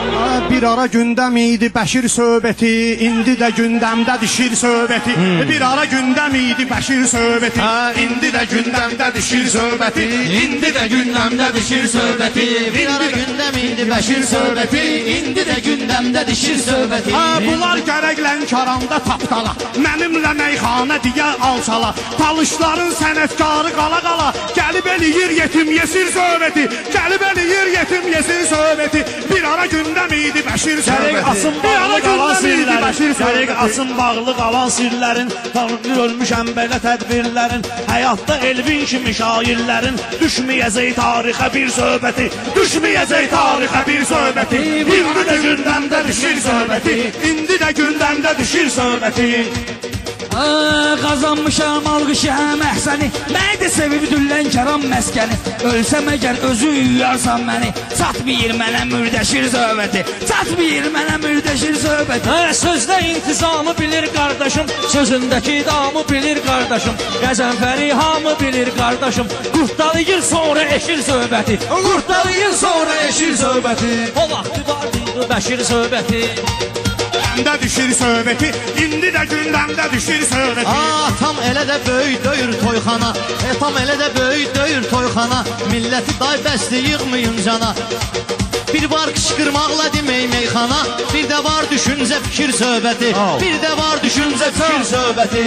Oh. Bir ara gündəm idi Bəşir söhbəti, indi də gündəmdədir şir söhbəti. Bir ara gündəm idi Bəşir söhbəti, Ha, indi də gündəmdədir şir söhbəti. İndi də gündəmdədir şir söhbəti. Bir ara gündəm idi Bəşir söhbəti, indi də gündəmdədir şir söhbəti. Ha, bunlar gərək Lənkəranda tapdala, mənimlə meyxana deyə alçala. Talışların sənətkarı qala qala, gəlib eləyir yetim yesir söhbəti, gəlib eləyir yetim yesir söhbəti. Bir ara gündəm idi Bəşir Gərək söhbəti. asın bağlı qalan sirlərin söhbəti. asın bağlı qalan sirlərin Tanrı ölmüşəm belə tədbirlərin Həyatda Elvin kimi şairlərin Düşməyəcək tarixə bir söhbəti Düşməyəcək tarixə bir söhbəti İndi də gündəmdə düşür söhbəti İndi də gündəmdə düşür söhbəti Qazanmışam alqışı həm əhsəni Məni də sevib düllən kəram məskəni Ölsəm əgər özü yuyarsan məni Çatmayır mənə mürdəşir söhbəti Çatmayır mənə mürdəşir söhbəti Hə, sözdə intizamı bilir qardaşım, sözündəki damı bilir qardaşım. Qəzənfəri hamı bilir qardaşım. Qurtdalayır sonra eşir söhbəti. Qurtdalayır sonra eşir söhbəti. O vaxtı var Bəşir söhbəti. Gündəmdə düşür söhbəti, indi də gündəmdə düşür söhbəti. Atam elə də böyük döyür toyxana Etam elə də böyük döyür toyxana Milləti day bəsli yığmayın cana? Bir var qışqırmaqla demək meyxana Bir də var düşüncə fikir söhbəti Bir də var düşüncə fikir söhbəti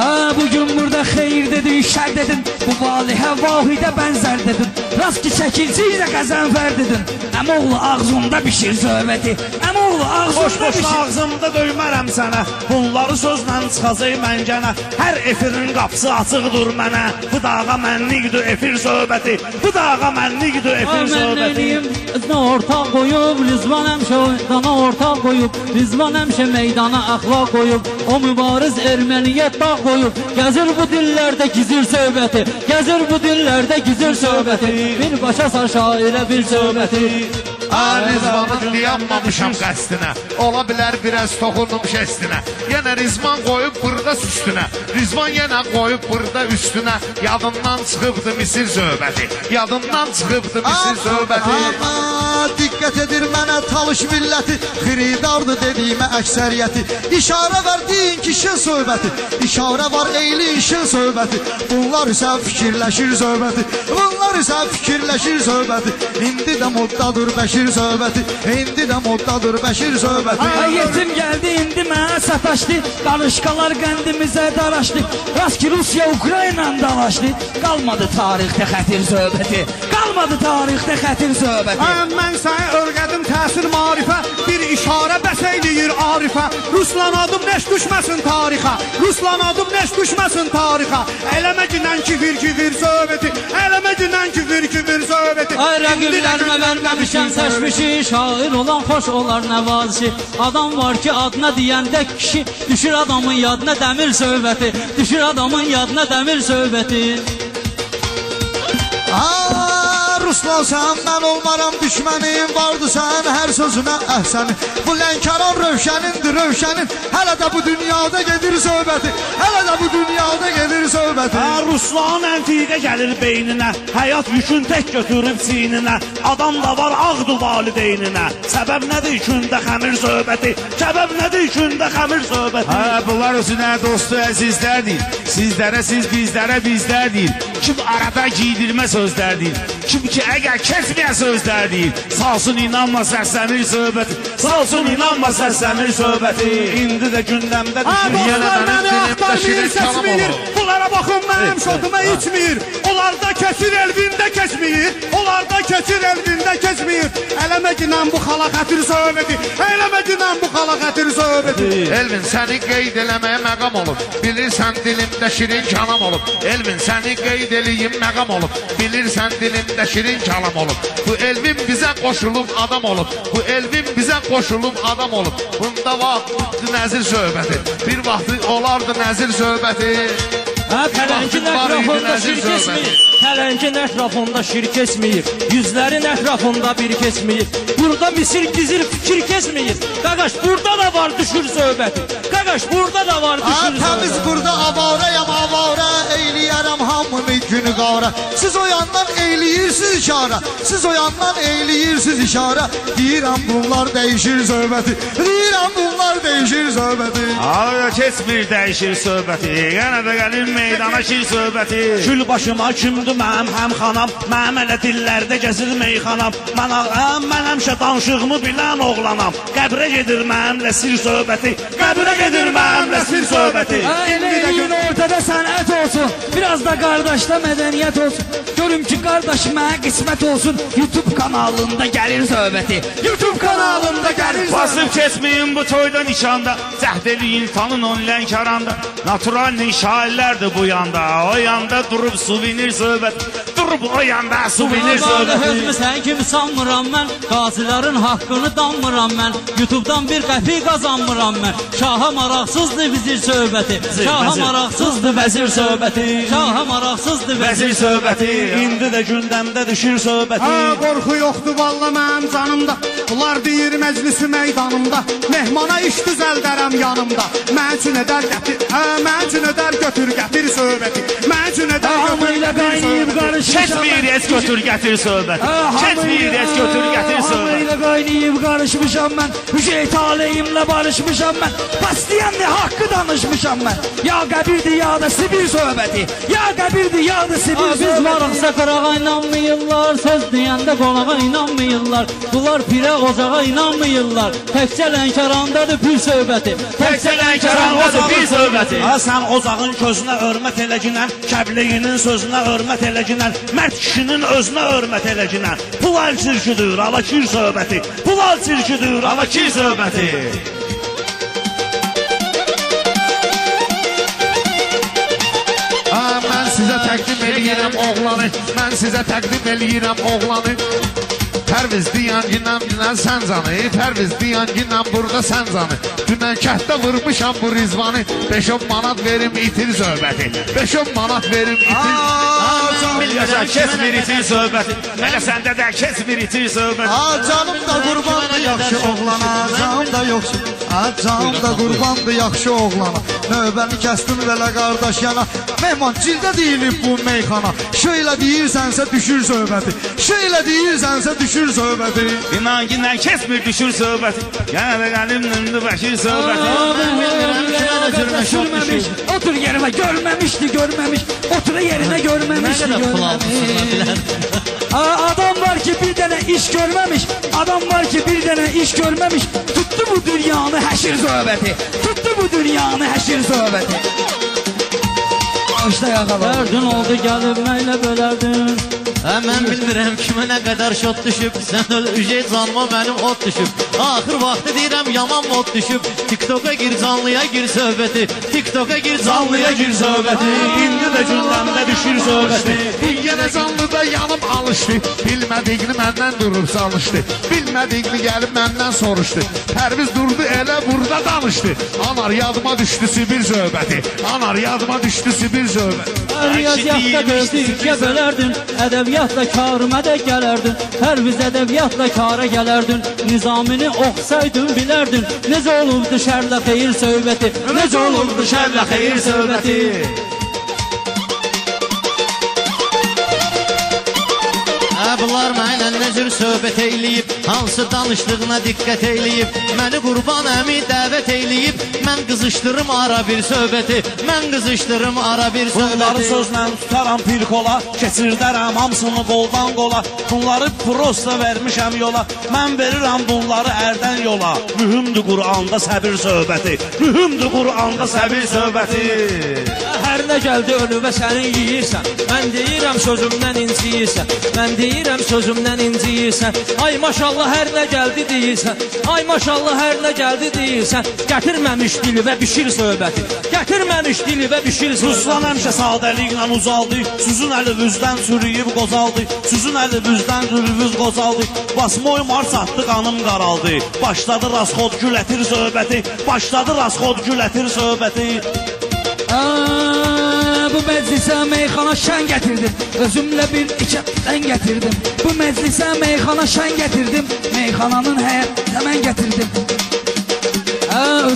Aa, bugün burada xeyir dedin, şər dedin Bu valihə vahidə bənzər dedin Rast ki çəkilsizə qəzənfər dedin Əmoğlu ağzımda bişir söhbəti Əmoğlu ağzımda Boş-boş bişir. ağzımda döymərəm sənə. Bunları sözlə çıxacaq məncənə Hər efirin qapısı açıqdır mənə. Bu dağa mənlikdir efir söhbəti Bu dağa mənlikdir efir Mən söhbəti? Özünə ortaq qoyub, Rizvan həmişə meydana ortaq qoyub Rizvan həmişə meydana əxlaq qoyub O mübariz erməniyə dağ qoyub Gəzir bu dillərdə gizir söhbəti. Gəzir bu dillərdə gizir söhbəti. Bir başa sar şairə bir söhbəti Rizvanın dayanmamışam qəsdinə Ola bilər biraz toxunum şəstinə. Yenə Rizvan qoyub burada üstünə. Rizvan yenə qoyub burada üstünə. Yadından çıxıbdı Misir söhbəti Yadından çıxıbdı Misir söhbəti Amma diqqət edir mənə talış milləti. Xiridardır dediyimə əksəriyyəti. İşarə ver deyin ki işin söhbəti. İşarə var eyli işin söhbəti. Bunlar isə fikirləşir söhbəti Bunlar isə fikirləşir söhbəti İndi də moddadır Bəşir söhbəti İndi də moddadır Bəşir söhbəti. Ay yetim gəldi indi mənə sataşdı. Qarışqalar qəndimizə daraşdı. Rast ki Rusiya Ukrayna dalaşdı. Qalmadı tarixdə xətir söhbəti. Qalmadı tarixdə xətir söhbəti. Hə, mən səni örgədim təsir marifə Bir işarə bəs arifə Ruslan adım neş düşməsin tarixə Ruslan adım neş düşməsin tarixə Eləmə ginən kifir kifir söhbəti. Eləmə ginən kifir kifir söhbəti. Ay rəqiblərimə verməmişəm təşvişi Şair olan xoş olar nəvazişi. Adam var ki adına deyəndə kişi Düşür adamın yadına dəmir söhbəti. Düşür adamın yadına dəmir söhbəti. Aa, Ruslan sən mən olmaram düşmənim Vardı sən hər sözünə əhsənin Bu Lənkəran rövşənindir rövşənin. Hələ də bu dünyada gedir söhbəti Hələ də bu dünyada gedir söhbəti. Hə, Ruslan əntiqə gəlir beyninə Həyat yükün tək götürüb çiyninə Adam da var ağdı valideyninə Səbəb nədir kündə xəmir söhbəti? Səbəb nədir kündə xəmir söhbəti? Hə, bunlar özünə dostu əzizlərdir Sizlərə siz bizlərə bizlərdir Kim arada giydirmə sözlərdir Kim ki əgər kəsməyə sözlərdir Salsın inanma sərsəmir söhbəti. Salsın inanma sərsəmir söhbəti. İndi də gündəmdə Ha düşür yenə dostlar məni səsmir olur Bunlara baxın mənim şotuma içmir Onlarda keçir elvində keçmir Onlarda keçir elvində keçmir Eləmə ginən bu xala xətir söhbəti Eləmə ginən bu xala xətir söhbəti Elvin səni qeyd eləməyə məqam olub. Bilirsən dilimdə şirin kəlam olub. Elvin səni qeyd eləyim məqam olub. Bilirsən dilimdə şirin kəlam olub. Bu Elvin bizə qoşulub adam olub. Bu Elvin bizə qoşulub adam olub. Bunda vaxtı nəzir söhbəti. Bir vaxtı olardı nəzir söhbəti. Hə, pələngin ətrafında şir söhbəti. Pələngin ətrafında şir kesməyir Yüzlərin ətrafında bir kesməyir Burada misir gizir fikir kesməyir Qaqaş burada da var düşür söhbəti. Qaqaş burada da var düşür təmiz söhbəti. burada avarayam qara Siz o yandan eyləyirsiniz işara Siz o yandan eyləyirsiniz işara Deyirəm bunlar dəyişir söhbəti. Deyirəm bunlar dəyişir söhbəti. Ağır kesmir dəyişir söhbəti. Yenə də gəlir meydana şir söhbəti. Kül başıma kimdir mənim həm xanam Mənim elə dillərdə gəzir meyxanam. Mən ağam, mən həmişə danışığımı bilən oğlanam. Qəbrə gedir mənimlə sir söhbəti. Qəbrə gedir mənimlə sir söhbəti. Eləyin ortada sənət olsun. Biraz da qardaşda mədəniyyət olsun. Görüm ki qardaş mənə qismət olsun. YouTube kanalında gəlir söhbəti YouTube kanalında gəlir söhbəti Basıb kesməyin bu toyda nişanda. Cəhd eləyin tanın on lənkaranda Natural şairlərdir bu yanda. O yanda durub suvinir söhbət Durub o yanda suvinir söhbəti Özümü sən kimi sanmıram mən Qazilərin haqqını danmıram mən YouTube'dan bir qəpik qazanmıram mən Şaha maraqsızdır vizir söhbəti Şaha maraqsızdır vəzir söhbəti Şaha maraqsızdır vəzir Vəzir söhbəti İndi də gündəmdə düşür söhbəti Ha qorxu yoxdur valla mənim canımda. Bunlar deyir məclisi meydanımda. Mehmana iş düzəldərəm yanımda. Mən üçün edər gətir Hə mən üçün edər götür gətir söhbəti Mən üçün edər Hamı götür gətir söhbəti Keçmir heç götür gətir söhbəti Keçmir heç götür gətir Hamı söhbəti ilə qaynayıb qarışmışam mən. Hüceyi taleyimlə barışmışam mən. Bas deyəndə haqqı danışmışam mən. Ya qəbirdir ya da sibir söhbəti Ya qəbirdir ya da sibir Biz varıqsa qırağa inanmayırlar Söz deyəndə qolağa inanmayırlar Bunlar pirə ocağa inanmayırlar Təkcə lənkarandadır pür söhbəti Təkcə lənkarandadır pür söhbəti Ha sən ocağın közünə hörmət eləginən, kəbliyinin sözünə hörmət eləginən, mərd kişinin özünə hörmət eləginən. Pul əl çirkidir, ala kir söhbəti. Pul əl çirkidir, ala kir söhbəti. Təqdim eləyirəm oğlanı. Mən sizə təqdim eləyirəm oğlanı Pərviz diyan ginən ginən sən canı Pərviz diyan ginən burada sən canı Dünən kəhtdə vurmuşam bu rizvanı 5-10 manat verim itir söhbəti. 5-10 manat verim itir Yaşa kesmir itir söhbəti. Elə səndə də kesmir itir söhbəti. Ha canım da qurbandı yaxşı oğlana Canım da yoxsa Ha canım da qurbandı yaxşı oğlana. Növbəni kəsdim belə qardaş yana. Mehman cildə deyilib bu meyxana Şöylə deyirsənsə düşür söhbəti. Şöylə deyirsənsə düşür söhbəti İnan ginən kesmir düşür söhbəti Yenə də gəlim nündü bəşir söhbəti Görməmiş, otur yerine görmemişti görmemiş. Otur yerine görmemişti Nə qədər pul görmemiş almışsınlar Aa, Adam var ki bir tane iş görmemiş. Adam var ki bir tane iş görmemiş. Tuttu bu dünyanı həşir söhbəti Tuttu bu dünyanı həşir söhbəti Başla yakalar Dərdin oldu gəlib məylə bölərdin Hə mən bilmirəm kimə nə qədər şot düşüb. Sən öl ücret canıma mənim ot düşüb. Axır vaxtı deyirəm yaman mod düşüb. TikToka gir canlıya gir söhbəti. TikToka gir canlıya gir söhbəti. İndi də gündəmdə düşür söhbəti. Yenə canlıda yanım alışdı. Bilmədiyini məndən durub salışdı. Bilmədiyini gəlib məndən soruşdu. Pərviz durdu elə burada danışdı. Anar yadıma düşdü Sibir söhbəti. Anar yadıma düşdü Sibir söhbəti. Riyaziyyatda gözü ikiyə bölərdin Ədəbiyyatla karıma da gələrdin Hər biz ədəbiyyatla kara gələrdin. Nizamini oxusaydın bilərdin Necə olubdu şərlə xeyir söhbəti? Necə olubdu şərlə xeyir söhbəti? Hə bunlar mənlə nə cür söhbət eyləyib Hansı danışdığına diqqət eyləyib. Məni qurban əmi dəvət eyləyib Mən qızışdırım ara bir söhbəti Mən qızışdırım ara bir Bunları söhbəti sözlə tutaram pil kola Keçirdərəm hamısını qoldan qola. Bunları prosta vermişəm yola Mən verirəm bunları ərdən yola. Mühümdür Quranda səbir söhbəti Mühümdür Quranda səbir söhbəti Hər nə gəldi önümə sənin yeyirsən. Mən deyirəm sözümdən inciyirsən Mən deyirəm sözümdən inciyirsən Ay maşallah hər nə gəldi deyirsən. Ay maşallah hər nə gəldi deyirsən. Gətirməmiş dili və bişir söhbəti. Gətirməmiş dili və bişir söhbəti. Ruslan həmişə sadəliklə uzaldı. Süzün əli vüzdən sürüyüb qozaldı. Süzün əli vüzdən sürüyüb qozaldı. Basmoy mar satdı qanım qaraldı. Başladı rasxod gülətir söhbəti. Başladı rasxod gülətir söhbəti bu məclisə meyxana şən gətirdim Özümlə bir iki dən gətirdim Bu məclisə meyxana şən gətirdim Meyxananın həyətdə mən gətirdim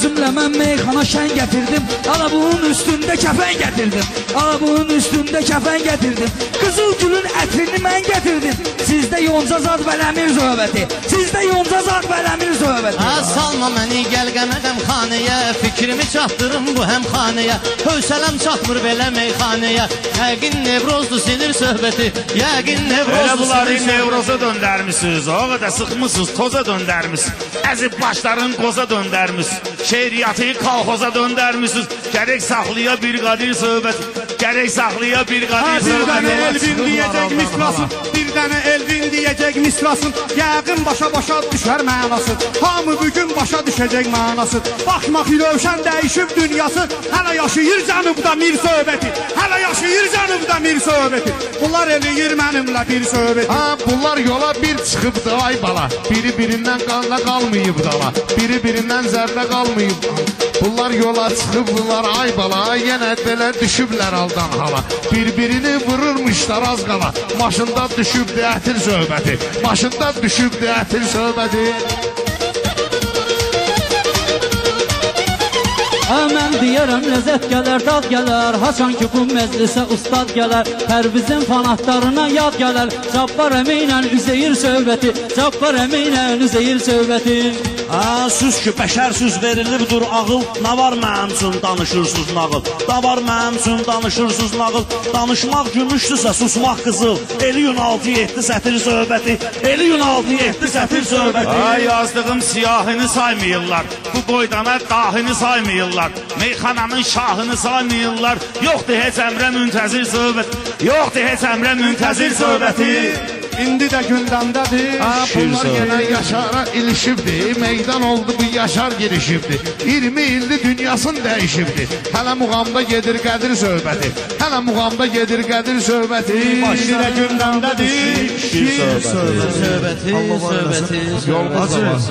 Hə, özümlə mən meyxana şən gətirdim. Ala bunun üstündə kəfən gətirdim. Ala bunun üstündə kəfən gətirdim. Qızıl gülün ətrini mən gətirdim. Sizdə yonca zad bələmir söhbəti Sizdə yonca zad bələmir söhbəti Ha salma məni gəl qəmədəm xanəyə. Fikrimi çatdırım bu həmxanəyə Hövsələm çatmır belə meyxanəyə. Yəqin nevrozdur sinir söhbəti. Yəqin Elə nevrozdur bunları sinir söhbəti. Nevroza döndərmisiniz, o qədər sıxmısınız, toza döndərmisiniz. Əzib başların qoza döndərmisiniz. Şeiriyyatı kolxoza döndərmisiniz. Gərək saxlaya bir qadir söhbət, gərək saxlaya bir Ha qadir bir dənə söhbət. Elvin deyəcək misrasın Bir dənə Elvin deyəcək misrasın Yəqin başa-başa düşər mənası Hamı bugün başa düşəcək mənası. Baxmaq rövşən dəyişib dünyası Hələ yaşayır cənubda mir söhbəti. Hələ yaşayır cənubda mir söhbəti. Bunlar eləyir mənimlə bir söhbəti. Ha bunlar yola bir çıxıbdı ay bala. Biri birindən qanla qalmayıb dala. Biri birindən zərrə qalmayıb Bunlar yola çıxıbdılar ay bala. Yenə belə düşüblər aldan hala. Bir-birini vururmuşlar az qala. Maşında düşübdü ətir söhbəti. Maşında düşübdü ətir söhbəti. Hə mən deyərəm ləzzət gələr, dad gələr. Haçan ki bu məclisə ustad gələr. Pərvizin fanatlarına yad gələr. Cabbar əməylə üzeyir söhbəti. Cabbar əməylə üzeyir söhbəti süz ki, bəşər süz verilibdir ağıl. Nə var mənim üçün danışırsınız nağıl? Da var mənim üçün danışırsınız nağıl. Danışmaq gümüşdürsə susmaq qızıl. Eliyun 6-7 sətir söhbəti. Eliyun 6-7 sətir söhbəti. Ay yazdığım siyahını saymayırlar. Bu qoydana dahini saymayırlar. Meyxananın şahını saymayırlar. Yoxdur heç əmrə müntəzir söhbət. Yoxdur heç əmrə müntəzir söhbəti. İndi də gündəmdədir. Ha bunlar yenə Yaşara ilişibdi Meydan oldu bu Yaşar girişibdi. 20 ildir dünyasın dəyişibdi. Hələ muğamda gedir qədir söhbəti Hələ muğamda gedir qədir söhbəti. İndi də gündəmdədir. Şir söhbəti. Söhbəti, söhbəti, Yolmaz söhbəti